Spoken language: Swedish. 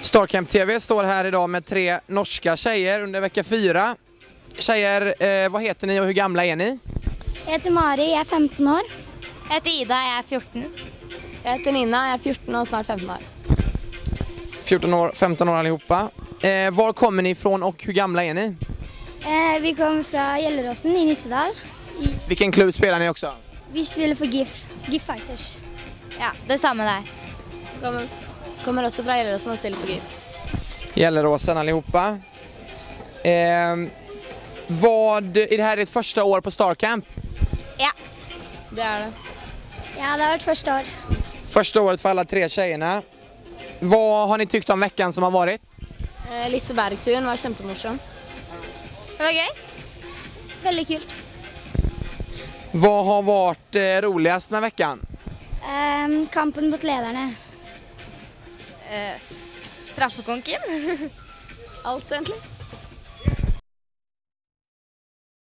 Starcamp TV står här idag med tre norska tjejer under vecka fyra. Tjejer, eh, vad heter ni och hur gamla är ni? Jag heter Mari, jag är 15 år. Jag heter Ida, jag är 14. Jag heter Nina, jag är 14 och snart 15 år. 14 år, 15 år allihopa. Eh, var kommer ni ifrån och hur gamla är ni? Eh, vi kommer från Gelleråsen i Nissedal. I, Vilken klubb spelar ni också? vi spelar för GIF, GIF Fighters. Ja, detsamma där. Kommer, kommer också från Gelleråsen och spelar på GIF. Gelleråsen allihopa. Eh, vad, är det här ert första år på Starcamp? Ja. Det är det. Ja, det har varit första år. Första året för alla tre tjejerna. Vad har ni tyckt om veckan som har varit? Eh, Lisebergturen var jättemorsom. Det var gøy. Väldigt kul. Vad har varit eh, roligast med veckan? Ehm, kampen mot ledarna. Eh, straffekonken. Allt egentligen.